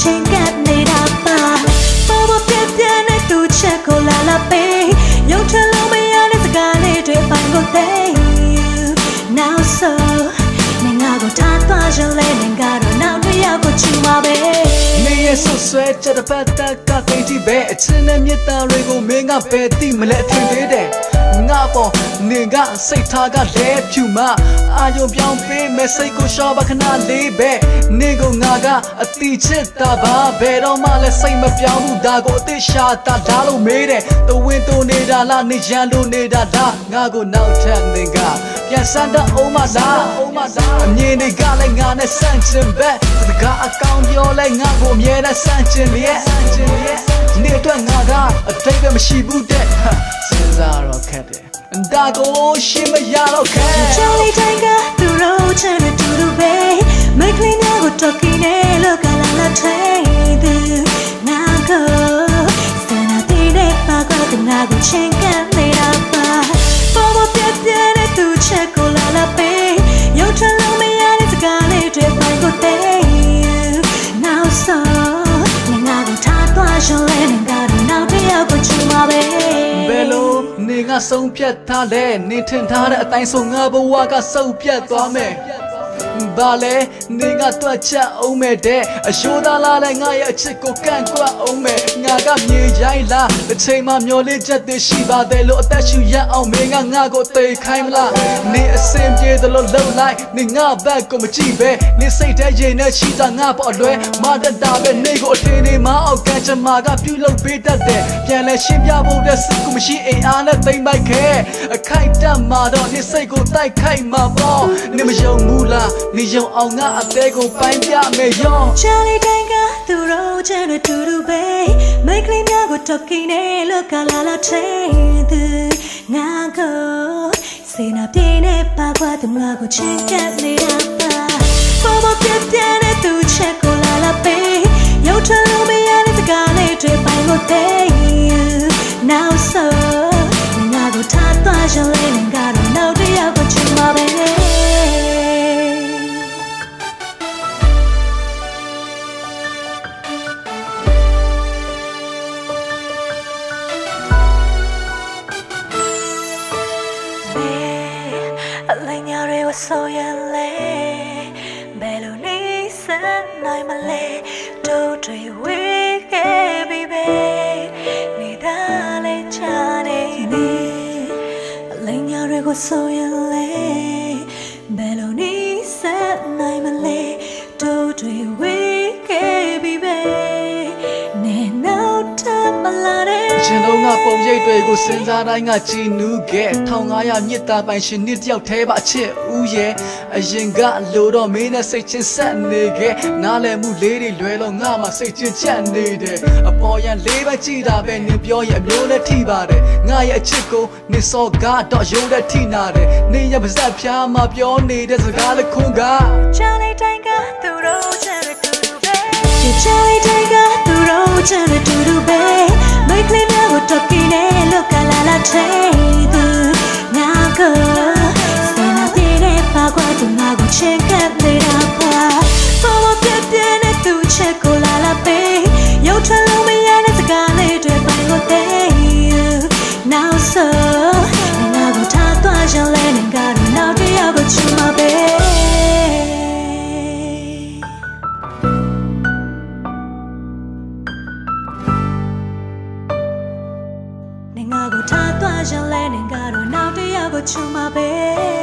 ချင်းကပ်နေတာပါပေါ်ပေါ်ပြပြနဲ့သူချက်ကိုလာလာပေးရုပ်ထလုံးမရတဲ့စကားလေးတွေပိုင်ကိုသိ Now so ငါကိုတားသွားရုံလဲငါတော့နောက်တစ်ယောက် ချူမှာပဲနေရဆွဆွဲချက်တစ်ပတ်တက်ကသိတိပဲအချင်းနဲ့မြတ်တာတွေကိုမင်းကပဲတိမလဲအထင်သေးတယ်ငါပေါ်နေကစိတ်ထားကလဲဖြူမအာယုံပြောင်းပေးမယ်စိတ်ကိုရှော့ပါခဏလေးပဲနေကိုငါကအတိချစ်တာပါဘယ်တော့မှလည်းစိတ်မပြောင်းဘူးဒါကိုအသိရှာတာဒါလို့မေးတယ်တဝင်းတူနေတာလားနေရန်လို့နေတာလားငါကိုနောက်ထပ်နေကပြ န်စမ်းတဲ့အိုးမလားအိုးမလားအမြင်တွေကလည်းငါနဲ့ဆန့်ကျင်ဘက်စကားအကောင်ပြောလဲငါကိုအမြဲတမ်းဆန့်ကျင်လျက်ဆန့်ကျင်လျက်နေအတွက်ငါကအတိတ်ပဲမရှိဘူးတဲ့ဟာစဉ်းစားတော့ခက်တယ်ဒါကိုရှင်းမရတော့ခဲ Charlie Tiger သူတို့ချမ်းတူတူပဲမိတ်ကလေးများကိုတော့ကိနေလို့ကလာလာထွေးသူငါကိုစနာတီးတဲ့ပါကတငါကိုချင်းကန် ထားသွားရှလဲနေကတော့နောက်တစ်ယောက်ကိုချူမှာပဲဘယ်လိုနေငါဆုံးဖြတ်ထားလဲနေထင်ထားတဲ့အတိုင်းဆိုငါဘဝကစုပ်ပြတ်သွားမယ် ဘာလဲနေငါတွက်ချက်အောင်မဲ့တဲ့အရှိုးသားလားလဲငါရဲ့အချစ်ကိုကန့်ကွက်အောင်မဲ့ငါကမြေရိုင်းလားတစ်ချိန်မှမျောလေးချက်တည်းရှိပါတယ်လို့အသက်ရှူရအောင်မင်းကငါကိုသိခိုင်းမလားနေအစင်ပြေတယ်လို့လှုပ်လိုက်နေငါဘက်ကိုမကြည့်ပဲနေစိတ်ထဲရင်နဲ့ရှိတာငါပေါ်လွဲမတတ်တာပဲနေကိုအထင်းနေမအောင်ကန်ချမာကပြုတ်လုပ်ပေးတတ်တယ်ပြန်လဲရှင်းပြဖို့တဲ့စိတ်ကိုမရှိအိမ်အားနဲ့သိမ့်ပိုက်ခဲအခိုက်တက်မှာတော့နေစိတ်ကိုတိုက်ခိုက်မှာပေါ့နေမယုံဘူးလားနေယုံအောင်ငါအသေးကိုပိုင်းပြမယ်ယော Charlie Tiger သူတို့ချမ်းတူတူပဲမိတ်ကလေးများကိုတော့ကိနေလို့ကလာလာထိသူငါကိုစေနာပြေနေပါကွာသူငါကိုချစ်ကပ်နေတာပါပေါ်ပေါ်ပြပြနဲ့သူချက်ကိုလာလာပေးရုပ်ထလုံးမရတဲ့စကားလေးတွေပိုင်ကိုသိ နိုင်မလဲတို့တွေဝေးခဲ့ပြီပဲနေသားလေချာနေနေအလညာတွေကိုဆိုရင်လေဘယ်လိုနေစနိုင်မလဲတို့တွေဝေးခဲ့ပြီပဲနေနောက်ထပ်မလာတဲ့ ရှင်တို့ကပုံရိပ်တွေကိုစဉ်းစားတိုင်းကကြည်နူးခဲ့1500မြစ်တာပိုင်ရှင်နှစ်တယောက်သေးပါအချစ်ဦးရဲ့အရင်ကလိုတော့မင်းနဲ့စိတ်ချင်းဆက်နေခဲ့နားလည်မှုလေးတွေလွယ်လို့ငါမှစိတ်ချင်းချက်နေတယ်အပေါ်ရန်လေးပဲကြည်တာပဲနင်ပြောရင်အမျိုးနဲ့ထိပါတယ်ငါရဲ့အချစ်ကိုနင်စောကတော့ရုံးတဲ့ထိနာတယ်နင်ရဲ့ပါဇက်ဖြားမှာပြောနေတဲ့စကားလေးခွန်းက Charlie Tiger သူတို့ချမ်းတူတူပဲ Charlie Tiger သူ ငါကိုချစ်ကပ်နေတာပါပေါ်ပေါ်ပြပြနဲ့သူချက်ကိုလာလာပေးရုပ်ထလုံးမရတဲ့စကားလေးတွေပိုင်ကိုသိ Now so ငါကိုထားသွားရလဲနေကတော့နောက်တစ်ယောက်ကိုချူမှာပဲနေငါကိုထားသွားရလဲနေကတော့နောက်တစ်ယောက်ကိုချူမှာပဲ